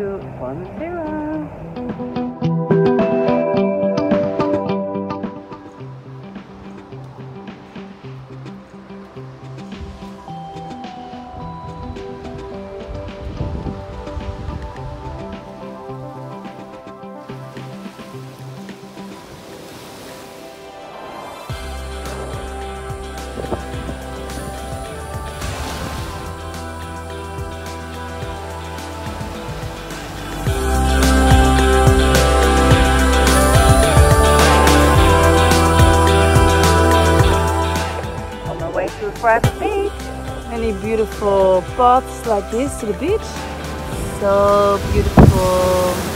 to. On private beach. Many beautiful boats like this to the beach. So beautiful.